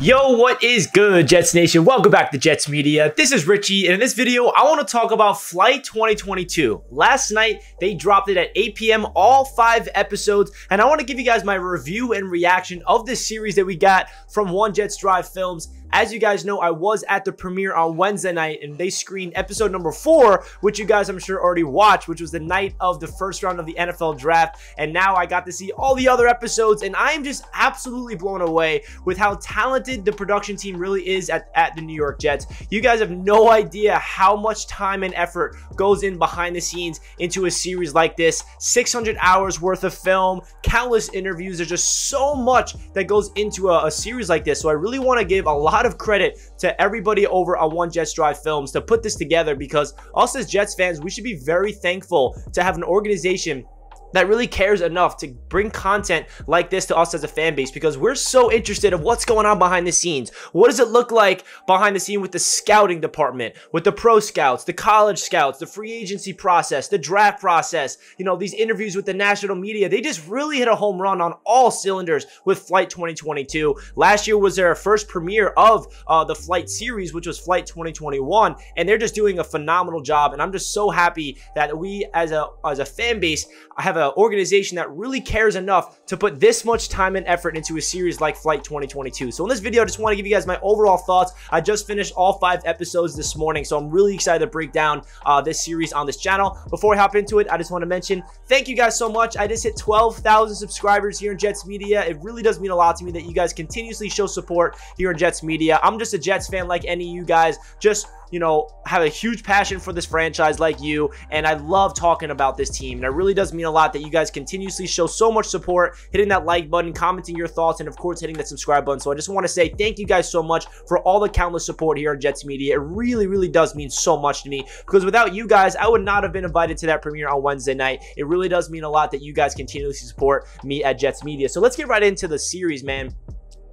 Yo, what is good, Jets Nation? Welcome back to Jets Media. This is Richie, and in this video, I want to talk about Flight 2022. Last night, they dropped it at 8 p.m., all five episodes, and I want to give you guys my review and reaction of this series that we got from One Jets Drive Films. As you guys know, I was at the premiere on Wednesday night and they screened episode number four, which you guys I'm sure already watched, which was the night of the first round of the NFL draft. And now I got to see all the other episodes and I am just absolutely blown away with how talented the production team really is at, at the New York Jets. You guys have no idea how much time and effort goes in behind the scenes into a series like this. 600 hours worth of film, countless interviews. There's just so much that goes into a, a series like this. So I really want to give a lot lot of credit to everybody over on One Jets Drive Films to put this together because us as Jets fans, we should be very thankful to have an organization that really cares enough to bring content like this to us as a fan base because we're so interested of what's going on behind the scenes. What does it look like behind the scene with the scouting department, with the pro scouts, the college scouts, the free agency process, the draft process, you know, these interviews with the national media. They just really hit a home run on all cylinders with Flight 2022. Last year was their first premiere of uh, the Flight series, which was Flight 2021, and they're just doing a phenomenal job. And I'm just so happy that we as a as a fan base have an organization that really cares enough to put this much time and effort into a series like Flight 2022. So in this video, I just want to give you guys my overall thoughts. I just finished all five episodes this morning, so I'm really excited to break down uh, this series on this channel. Before I hop into it, I just want to mention, thank you guys so much. I just hit 12,000 subscribers here in Jets Media. It really does mean a lot to me that you guys continuously show support here in Jets Media. I'm just a Jets fan like any of you guys, just you know, have a huge passion for this franchise like you, and I love talking about this team. And it really does mean a lot that you guys continuously show so much support, hitting that like button, commenting your thoughts, and of course, hitting that subscribe button. So I just want to say thank you guys so much for all the countless support here on Jets Media. It really, really does mean so much to me because without you guys, I would not have been invited to that premiere on Wednesday night. It really does mean a lot that you guys continuously support me at Jets Media. So let's get right into the series, man.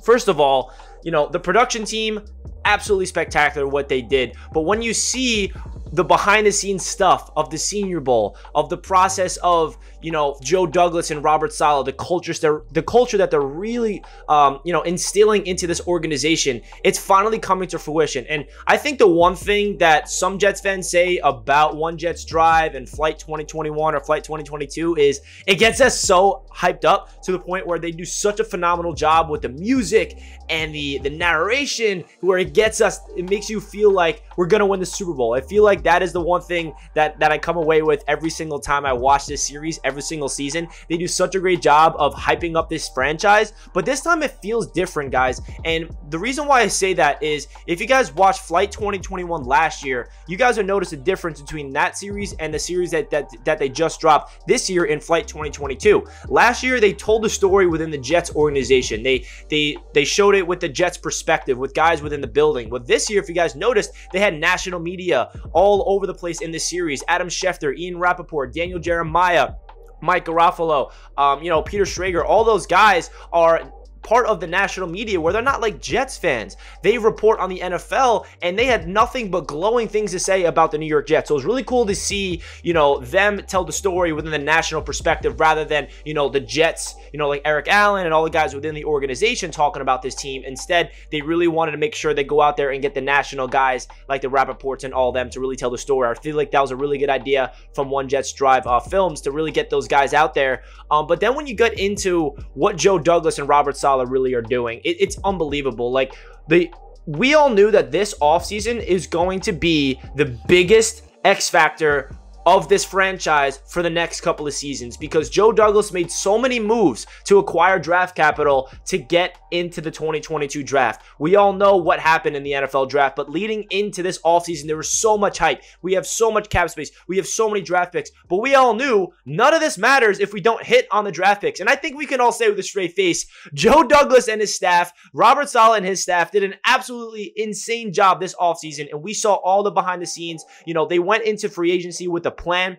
First of all, you know, the production team, absolutely spectacular what they did. But when you see the behind the scenes stuff of the Senior Bowl, of the process of you know Joe Douglas and Robert Saleh, the cultures they're the culture that they're really um, you know instilling into this organization, it's finally coming to fruition. And I think the one thing that some Jets fans say about One Jets Drive and Flight 2021 or Flight 2022 is it gets us so hyped up to the point where they do such a phenomenal job with the music and the the narration where it gets us it makes you feel like we're gonna win the Super Bowl. I feel like that is the one thing that that I come away with every single time I watch this series every single season. They do such a great job of hyping up this franchise, but this time it feels different, guys. And the reason why I say that is if you guys watched Flight 2021 last year, you guys will notice a difference between that series and the series that, that, that they just dropped this year in Flight 2022. Last year, they told the story within the Jets organization. They they they showed it with the Jets perspective, with guys within the building. With this year, if you guys noticed, they had national media all over the place in this series. Adam Schefter, Ian Rapoport, Daniel Jeremiah, Mike Garafolo, um, you know, Peter Schrager, all those guys are part of the national media where they're not like Jets fans. They report on the NFL and they had nothing but glowing things to say about the New York Jets. So it was really cool to see, you know, them tell the story within the national perspective rather than, you know, the Jets, you know, like Eric Allen and all the guys within the organization talking about this team. Instead, they really wanted to make sure they go out there and get the national guys like the Rapoports and all them to really tell the story. I feel like that was a really good idea from One Jets Drive uh, Films to really get those guys out there. Um, but then when you get into what Joe Douglas and Robert Saleh really are doing. It, it's unbelievable. Like the we all knew that this offseason is going to be the biggest X factor of this franchise for the next couple of seasons because Joe Douglas made so many moves to acquire draft capital to get into the 2022 draft. We all know what happened in the NFL draft, but leading into this offseason, there was so much hype. We have so much cap space. We have so many draft picks, but we all knew none of this matters if we don't hit on the draft picks. And I think we can all say with a straight face, Joe Douglas and his staff, Robert Saleh and his staff did an absolutely insane job this offseason. And we saw all the behind the scenes. You know, they went into free agency with a plan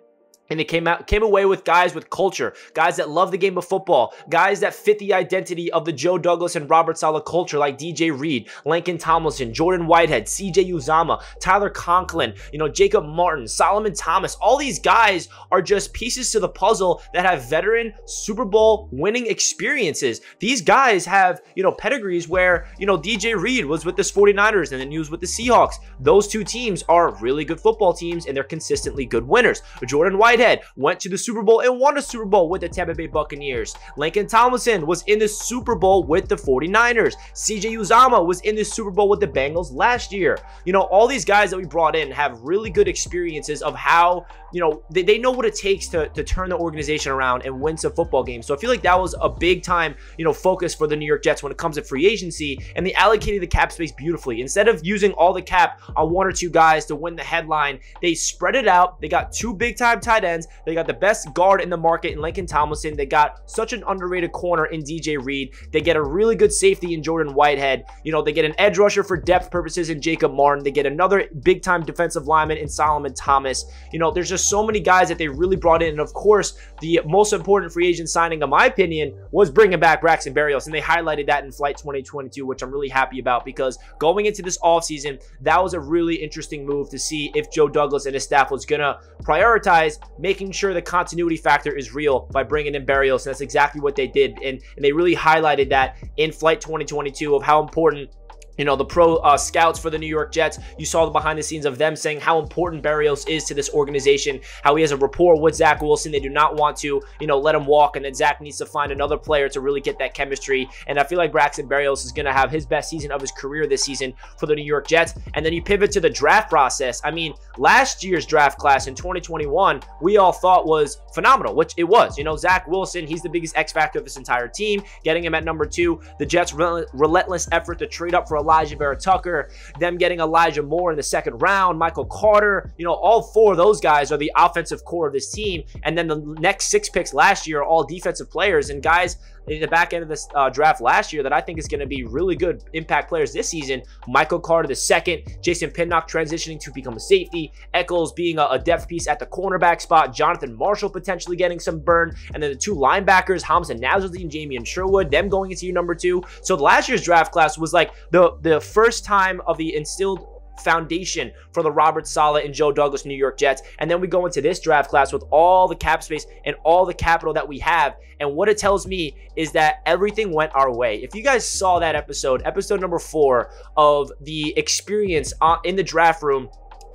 and they came out came away with guys with culture, guys that love the game of football, guys that fit the identity of the Joe Douglas and Robert Saleh culture, like DJ Reed, Laken Tomlinson, Jordan Whitehead, CJ Uzomah, Tyler Conklin, you know, Jacob Martin, Solomon Thomas. All these guys are just pieces to the puzzle that have veteran Super Bowl winning experiences. These guys have, you know, pedigrees where, you know, DJ Reed was with the 49ers and then he was with the Seahawks. Those two teams are really good football teams and they're consistently good winners. Jordan Whitehead Whitehead went to the Super Bowl and won a Super Bowl with the Tampa Bay Buccaneers. Laken Tomlinson was in the Super Bowl with the 49ers. CJ Uzomah was in the Super Bowl with the Bengals last year. You know, all these guys that we brought in have really good experiences of how, you know, they, they know what it takes to, to turn the organization around and win some football games. So I feel like that was a big time, you know, focus for the New York Jets when it comes to free agency and they allocated the cap space beautifully. Instead of using all the cap on one or two guys to win the headline, they spread it out. They got two big time tight ends. They got the best guard in the market in Laken Tomlinson. They got such an underrated corner in DJ Reed. They get a really good safety in Jordan Whitehead. You know, they get an edge rusher for depth purposes in Jacob Martin. They get another big time defensive lineman in Solomon Thomas. You know, there's just so many guys that they really brought in. And of course, the most important free agent signing, in my opinion, was bringing back Braxton Berrios. And they highlighted that in Flight 2022, which I'm really happy about because going into this offseason, that was a really interesting move to see if Joe Douglas and his staff was going to prioritize making sure the continuity factor is real by bringing in Berrios. And that's exactly what they did. And, and they really highlighted that in Flight 2022 of how important you know, the pro uh, scouts for the New York Jets. You saw the behind the scenes of them saying how important Berrios is to this organization, how he has a rapport with Zach Wilson. They do not want to, you know, let him walk, and then Zach needs to find another player to really get that chemistry. And I feel like Braxton Berrios is going to have his best season of his career this season for the New York Jets. And then you pivot to the draft process. I mean, last year's draft class in 2021, we all thought was phenomenal, which it was. You know, Zach Wilson, he's the biggest X factor of this entire team. Getting him at number two, the Jets' relentless effort to trade up for a Alijah Vera-Tucker, them getting Elijah Moore in the second round, Michael Carter, you know, all four of those guys are the offensive core of this team. And then the next six picks last year are all defensive players and guys in the back end of this uh, draft last year that I think is going to be really good impact players this season. Michael Carter the second, Jason Pinnock transitioning to become a safety, Echols being a, a depth piece at the cornerback spot, Jonathan Marshall potentially getting some burn, and then the two linebackers, Hamsah Nasirildeen and Jamien Sherwood, them going into your number two. So last year's draft class was like the, the first time of the instilled foundation for the Robert Saleh and Joe Douglas New York Jets. And then we go into this draft class with all the cap space and all the capital that we have. And what it tells me is that everything went our way. If you guys saw that episode, episode number four of the experience in the draft room,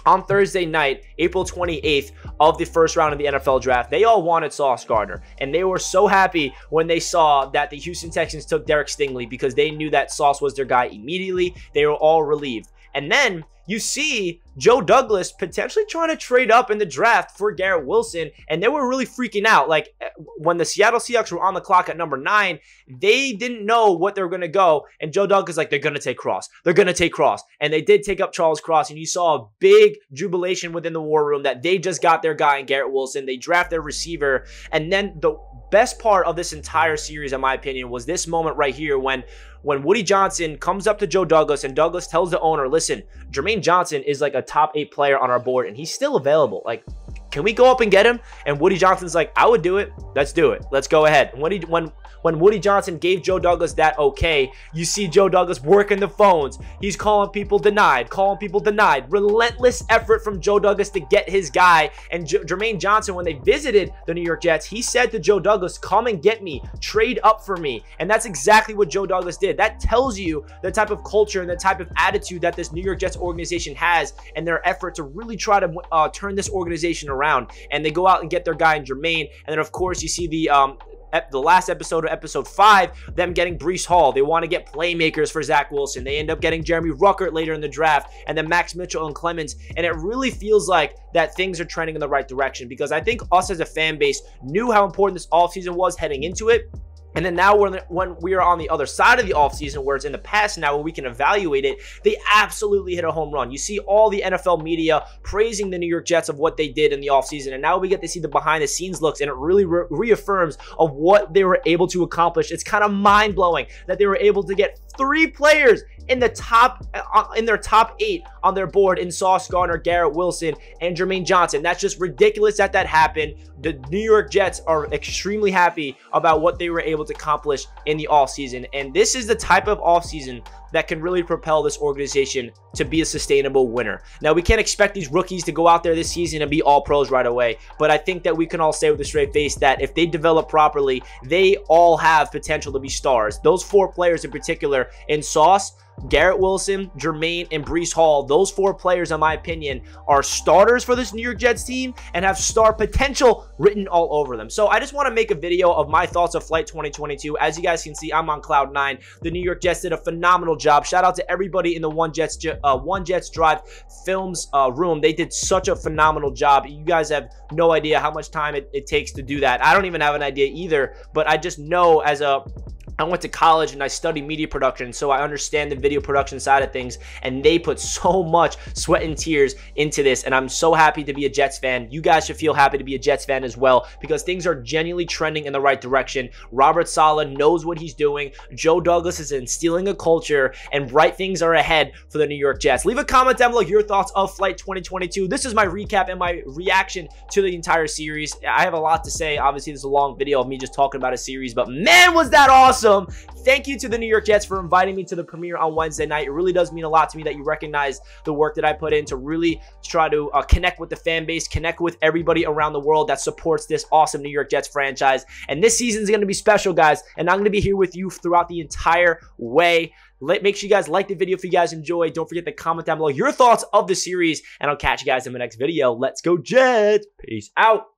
on Thursday night, April 28th of the first round of the NFL draft, they all wanted Sauce Gardner. And they were so happy when they saw that the Houston Texans took Derek Stingley because they knew that Sauce was their guy immediately. They were all relieved. And then you see Joe Douglas potentially trying to trade up in the draft for Garrett Wilson, and they were really freaking out. Like eh, when the Seattle Seahawks were on the clock at number nine, they didn't know what they were going to go. And Joe Douglas like, they're going to take Cross. They're going to take Cross. And they did take up Charles Cross, and you saw a big jubilation within the war room that they just got their guy in Garrett Wilson. They draft their receiver, and then the best part of this entire series, in my opinion, was this moment right here when when Woody Johnson comes up to Joe Douglas and Douglas tells the owner, listen, Jermaine Johnson is like a top eight player on our board and he's still available. Like, can we go up and get him? And Woody Johnson's like, I would do it. Let's do it. Let's go ahead. When he, when when Woody Johnson gave Joe Douglas that okay, you see Joe Douglas working the phones. He's calling people denied, calling people denied. Relentless effort from Joe Douglas to get his guy. And J Jermaine Johnson, when they visited the New York Jets, he said to Joe Douglas, come and get me, trade up for me. And that's exactly what Joe Douglas did. That tells you the type of culture and the type of attitude that this New York Jets organization has and their effort to really try to uh, turn this organization around. And they go out and get their guy in Jermaine. And then, of course, you see the um, the last episode of episode five, them getting Breece Hall. They want to get playmakers for Zach Wilson. They end up getting Jeremy Ruckert later in the draft, and then Max Mitchell and Clemons. And it really feels like that things are trending in the right direction because I think us as a fan base knew how important this offseason was heading into it. And then now when, when we are on the other side of the offseason, where it's in the past now where we can evaluate it, they absolutely hit a home run. You see all the NFL media praising the New York Jets of what they did in the offseason. And now we get to see the behind the scenes looks, and it really re reaffirms of what they were able to accomplish. It's kind of mind blowing that they were able to get three players in the top uh, in their top eight on their board in Sauce Gardner, Garrett Wilson, and Jermaine Johnson. That's just ridiculous that that happened. The New York Jets are extremely happy about what they were able to accomplish in the offseason. And this is the type of offseason that can really propel this organization to be a sustainable winner. Now, we can't expect these rookies to go out there this season and be all pros right away, but I think that we can all say with a straight face that if they develop properly, they all have potential to be stars. Those four players in particular in Sauce, Garrett Wilson, Jermaine, and Breece Hall, those four players, in my opinion, are starters for this New York Jets team and have star potential written all over them. So I just want to make a video of my thoughts of Flight 2022. As you guys can see, I'm on cloud nine. The New York Jets did a phenomenal job. Shout out to everybody in the One Jets uh, One Jets Drive Films uh, room. They did such a phenomenal job. You guys have no idea how much time it, it takes to do that. I don't even have an idea either, but I just know as a I went to college and I studied media production, so I understand the video production side of things. And they put so much sweat and tears into this. And I'm so happy to be a Jets fan. You guys should feel happy to be a Jets fan as well because things are genuinely trending in the right direction. Robert Saleh knows what he's doing. Joe Douglas is instilling a culture, and bright things are ahead for the New York Jets. Leave a comment down below your thoughts of Flight 2022. This is my recap and my reaction to the entire series. I have a lot to say. Obviously, this is a long video of me just talking about a series, but man, was that awesome! Awesome. Thank you to the New York Jets for inviting me to the premiere on Wednesday night. It really does mean a lot to me that you recognize the work that I put in to really try to uh, connect with the fan base, connect with everybody around the world that supports this awesome New York Jets franchise. And this season is going to be special, guys. And I'm going to be here with you throughout the entire way. Let, make sure you guys like the video if you guys enjoy. Don't forget to comment down below your thoughts of the series. And I'll catch you guys in the next video. Let's go, Jets. Peace out.